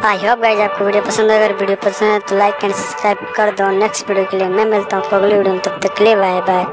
आई hope guys आपको video पसंद है अगर वीडियो पसंद है तो लाइक एंड सब्सक्राइब कर दो। नेक्स्ट वीडियो के लिए मैं मिलता हूँ। अगले वीडियो में तब तक के लिए बाय बाय